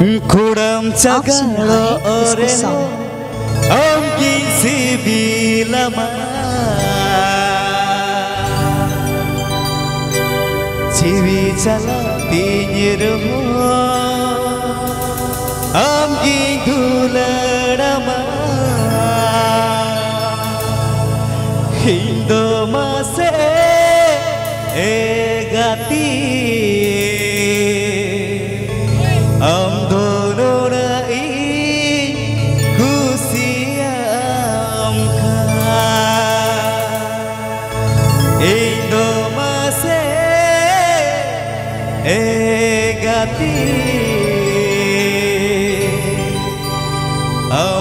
Kurang cagala oreho Om gisi bilama Ciwi cala tinyirumu Om gindularama Hindo mase egati Eh, Εγκατή oh.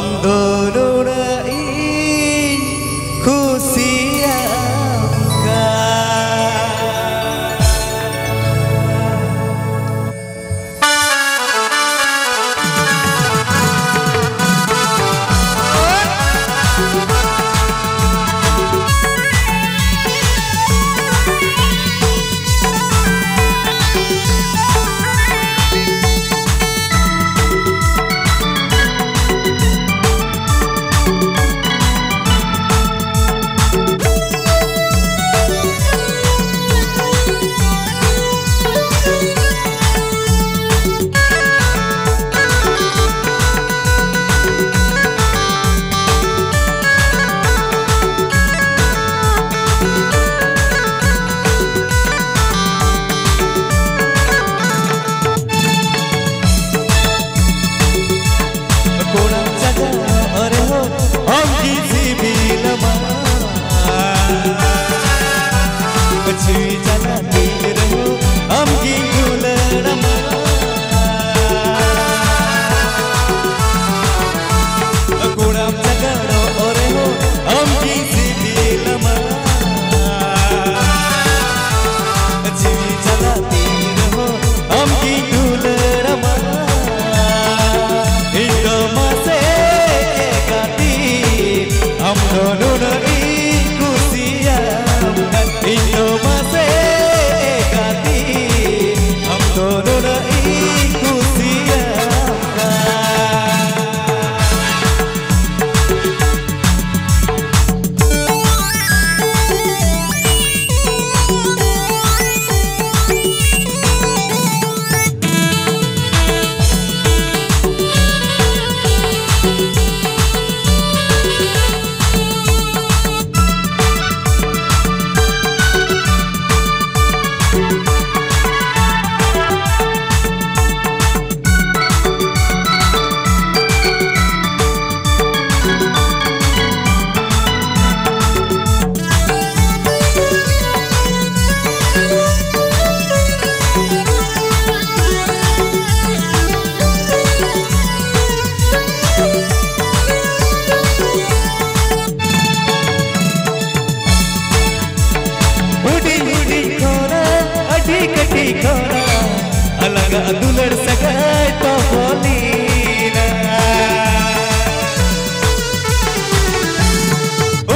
दुलड़ सगाय तो बोलीना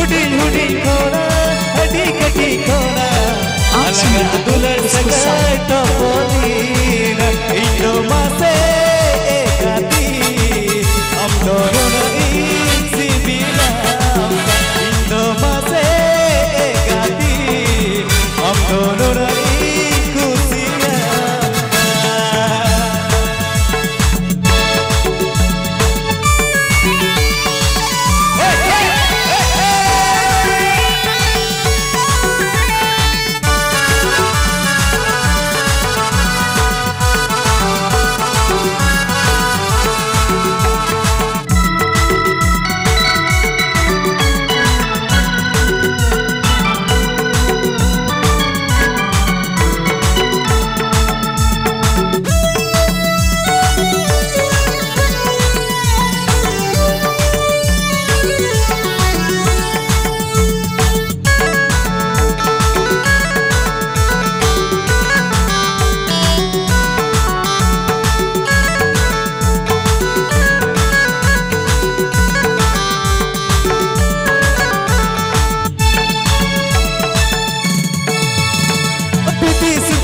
उड़ी उड़ी तो बोलीना इनो मासे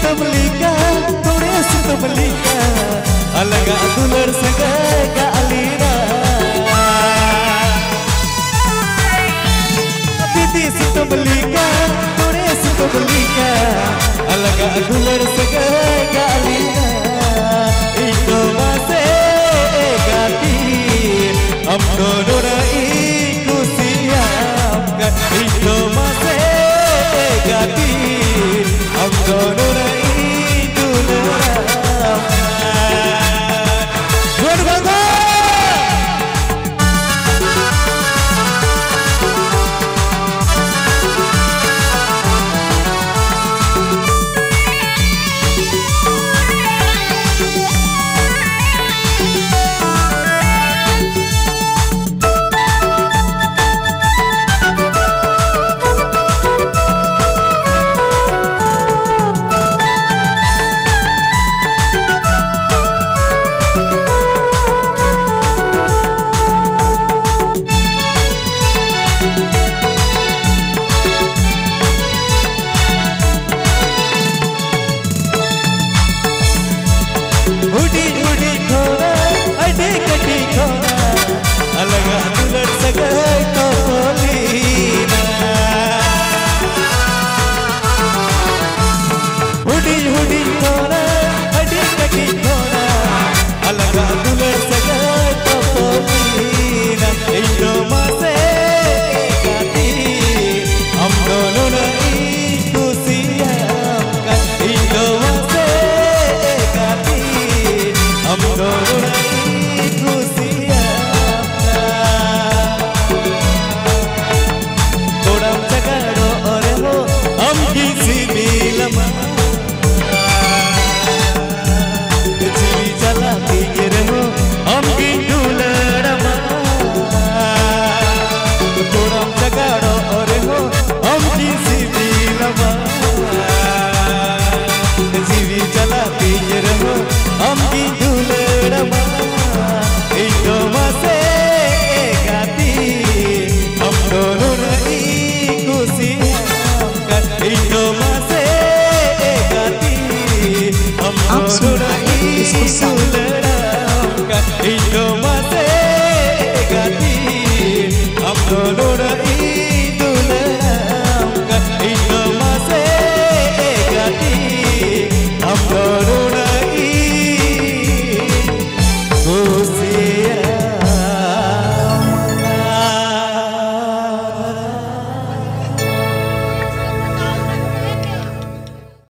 tablica, tú eres tablica, alaga tu narcega galina. Titi es tablica, tú eres tablica, alaga tu narcega galina.